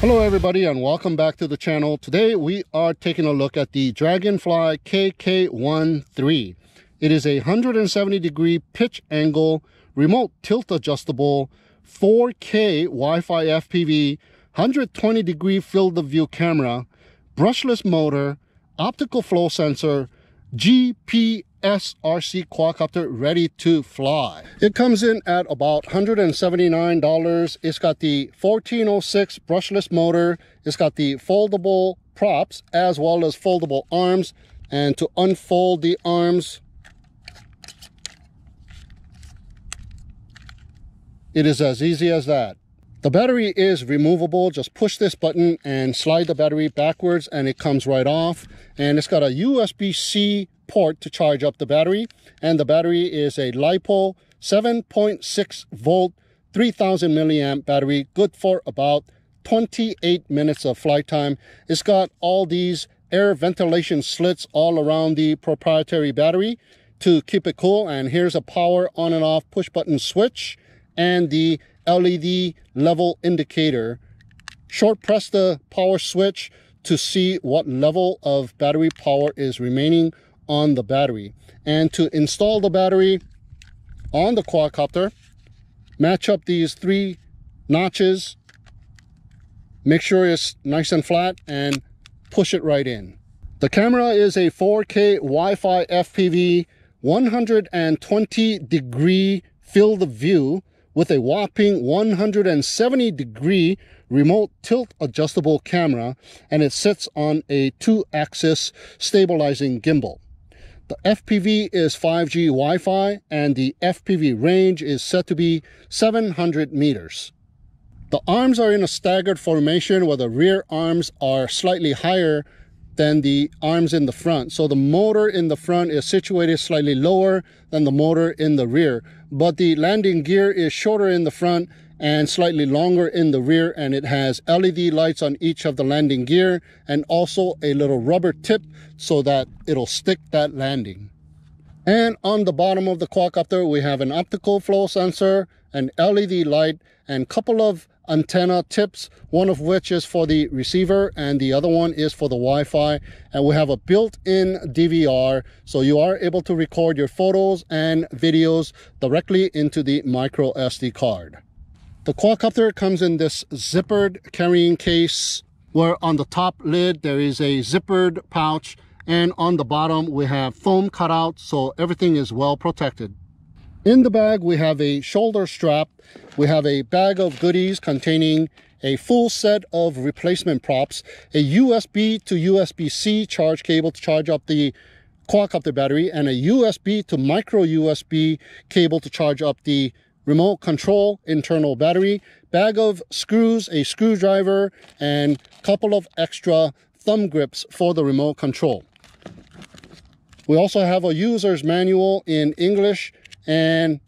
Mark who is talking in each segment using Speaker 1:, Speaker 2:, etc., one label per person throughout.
Speaker 1: Hello everybody and welcome back to the channel. Today we are taking a look at the Dragonfly KK13. It is a 170 degree pitch angle, remote tilt adjustable, 4K Wi-Fi FPV, 120 degree field of view camera, brushless motor, optical flow sensor, GPS SRC quadcopter ready to fly. It comes in at about $179. It's got the 1406 brushless motor. It's got the foldable props as well as foldable arms. And to unfold the arms, it is as easy as that. The battery is removable. Just push this button and slide the battery backwards and it comes right off. And it's got a USB-C port to charge up the battery. And the battery is a LiPo 7.6 volt, 3000 milliamp battery, good for about 28 minutes of flight time. It's got all these air ventilation slits all around the proprietary battery to keep it cool. And here's a power on and off push button switch and the LED level indicator. Short press the power switch to see what level of battery power is remaining on the battery. And to install the battery on the quadcopter, match up these three notches, make sure it's nice and flat, and push it right in. The camera is a 4K Wi-Fi FPV 120 degree field of view with a whopping 170 degree remote tilt adjustable camera and it sits on a two axis stabilizing gimbal. The FPV is 5G Wi-Fi and the FPV range is set to be 700 meters. The arms are in a staggered formation where the rear arms are slightly higher than the arms in the front. So the motor in the front is situated slightly lower than the motor in the rear. But the landing gear is shorter in the front and slightly longer in the rear and it has LED lights on each of the landing gear and also a little rubber tip so that it'll stick that landing. And on the bottom of the quadcopter we have an optical flow sensor, an LED light and couple of antenna tips, one of which is for the receiver and the other one is for the Wi-Fi. And we have a built-in DVR, so you are able to record your photos and videos directly into the micro SD card. The quadcopter comes in this zippered carrying case where on the top lid there is a zippered pouch and on the bottom we have foam cutout so everything is well protected. In the bag we have a shoulder strap, we have a bag of goodies containing a full set of replacement props, a USB to USB-C charge cable to charge up the quadcopter battery and a USB to micro USB cable to charge up the remote control internal battery, bag of screws, a screwdriver, and couple of extra thumb grips for the remote control. We also have a user's manual in English and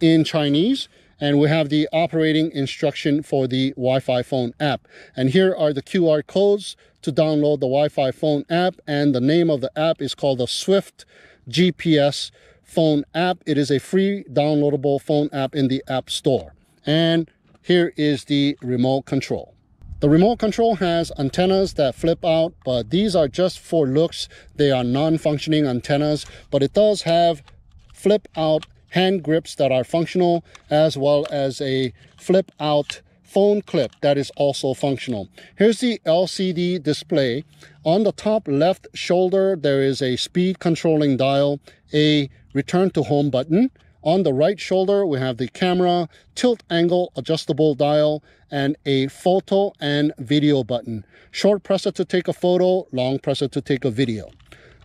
Speaker 1: in Chinese and we have the operating instruction for the Wi-Fi phone app. And here are the QR codes to download the Wi-Fi phone app and the name of the app is called the Swift GPS phone app. It is a free downloadable phone app in the App Store. And here is the remote control. The remote control has antennas that flip out, but these are just for looks. They are non-functioning antennas, but it does have flip out hand grips that are functional as well as a flip out phone clip that is also functional. Here's the LCD display. On the top left shoulder, there is a speed controlling dial, a return to home button. On the right shoulder, we have the camera, tilt angle adjustable dial, and a photo and video button. Short presser to take a photo, long presser to take a video.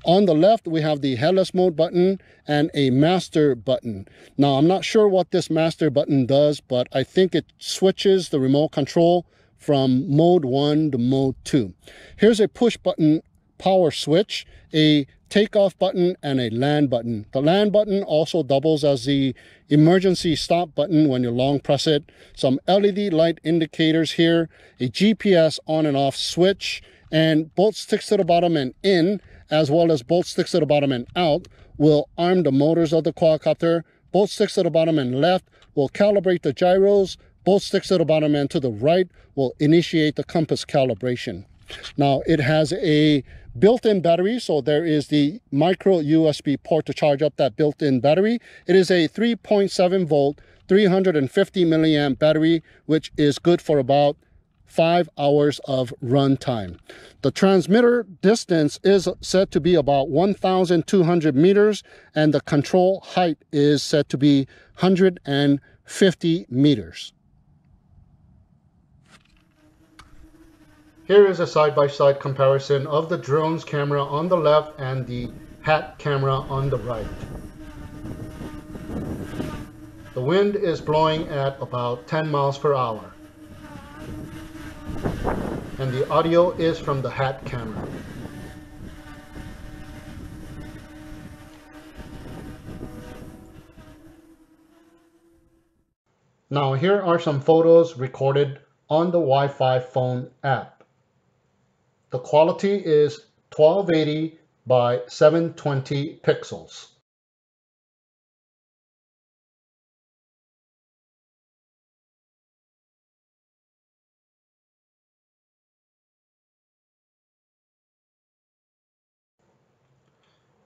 Speaker 1: On the left, we have the headless mode button and a master button. Now, I'm not sure what this master button does, but I think it switches the remote control from mode 1 to mode 2. Here's a push button power switch, a takeoff button, and a land button. The land button also doubles as the emergency stop button when you long press it. Some LED light indicators here, a GPS on and off switch, and both sticks to the bottom and in, as well as both sticks to the bottom and out, will arm the motors of the quadcopter. Both sticks to the bottom and left will calibrate the gyros, both sticks to the bottom and to the right will initiate the compass calibration. Now it has a built-in battery, so there is the micro USB port to charge up that built-in battery. It is a 3.7 volt, 350 milliamp battery, which is good for about five hours of run time. The transmitter distance is said to be about 1,200 meters and the control height is said to be 150 meters. Here is a side-by-side -side comparison of the drone's camera on the left and the hat camera on the right. The wind is blowing at about 10 miles per hour. And the audio is from the hat camera. Now here are some photos recorded on the Wi-Fi phone app. The quality is 1280 by 720 pixels.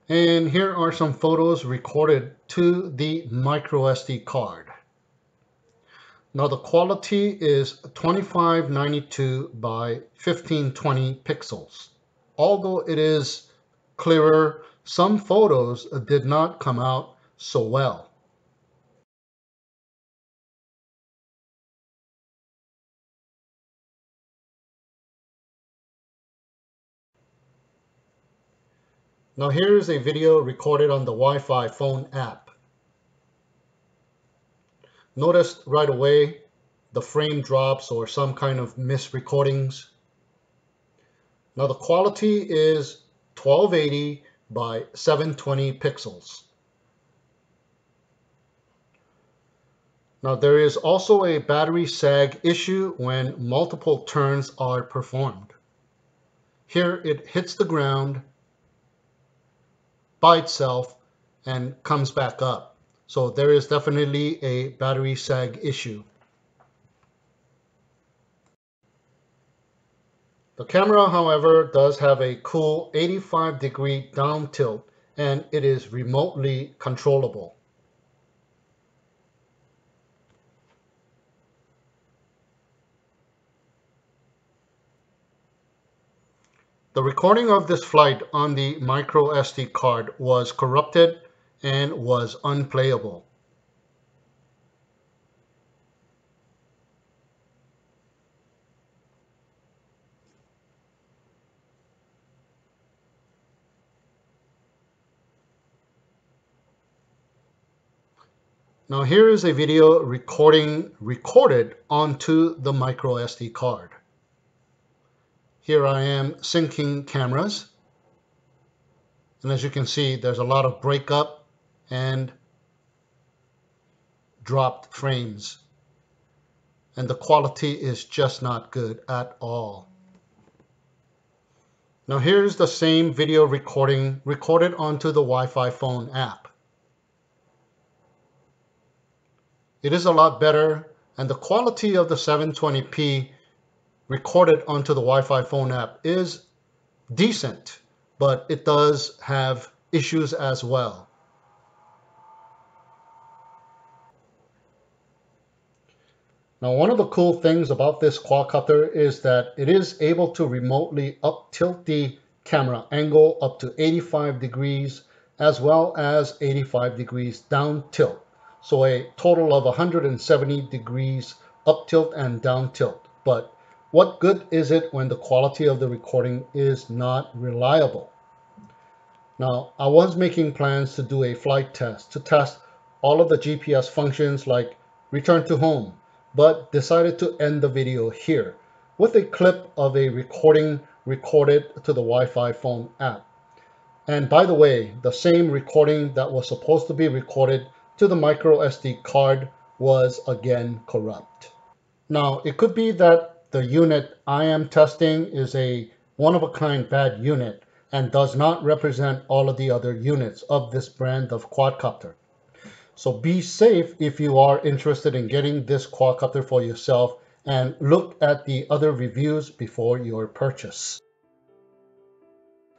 Speaker 1: And here are some photos recorded to the micro SD card. Now the quality is 2592 by 1520 pixels. Although it is clearer, some photos did not come out so well. Now here is a video recorded on the Wi-Fi phone app. Notice right away the frame drops or some kind of misrecordings. Now the quality is 1280 by 720 pixels. Now there is also a battery sag issue when multiple turns are performed. Here it hits the ground by itself and comes back up. So there is definitely a battery sag issue. The camera, however, does have a cool 85 degree down tilt and it is remotely controllable. The recording of this flight on the micro SD card was corrupted and was unplayable. Now here is a video recording recorded onto the micro SD card. Here I am syncing cameras. And as you can see, there's a lot of breakup and dropped frames. And the quality is just not good at all. Now here's the same video recording recorded onto the Wi-Fi phone app. It is a lot better and the quality of the 720p recorded onto the Wi-Fi phone app is decent, but it does have issues as well. Now, one of the cool things about this quadcopter is that it is able to remotely up tilt the camera angle up to 85 degrees as well as 85 degrees down tilt. So a total of 170 degrees up tilt and down tilt. But what good is it when the quality of the recording is not reliable? Now, I was making plans to do a flight test to test all of the GPS functions like return to home, but decided to end the video here with a clip of a recording recorded to the Wi-Fi phone app. And by the way, the same recording that was supposed to be recorded to the micro SD card was again corrupt. Now, it could be that the unit I am testing is a one-of-a-kind bad unit and does not represent all of the other units of this brand of quadcopter. So be safe if you are interested in getting this quadcopter for yourself and look at the other reviews before your purchase.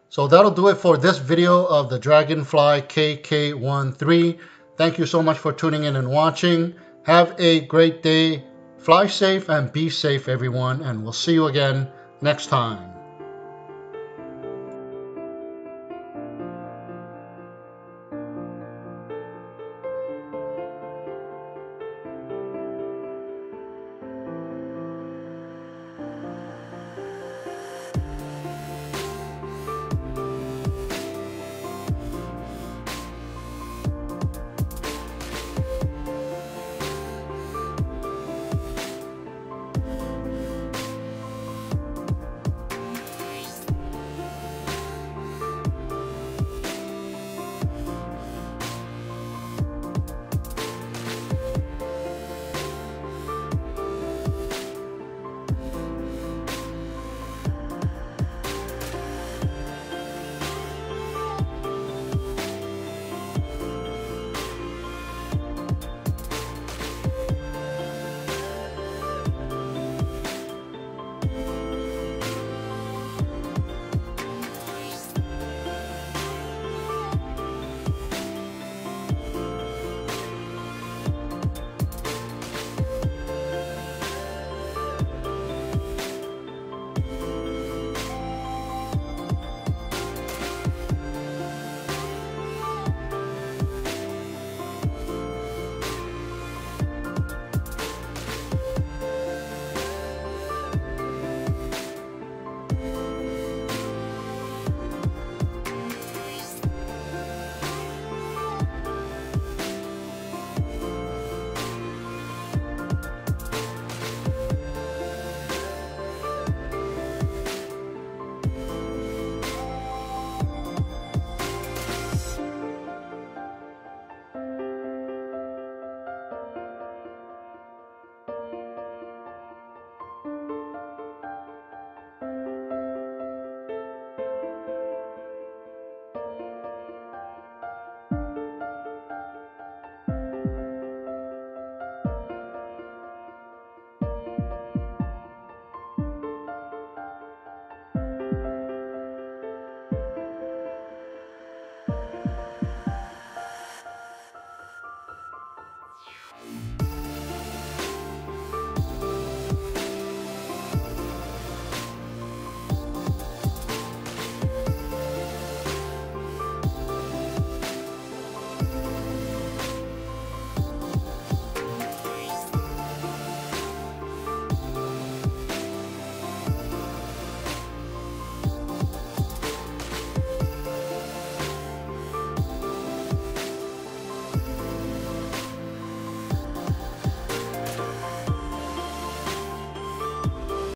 Speaker 1: So that'll do it for this video of the Dragonfly KK13. Thank you so much for tuning in and watching. Have a great day. Fly safe and be safe, everyone. And we'll see you again next time.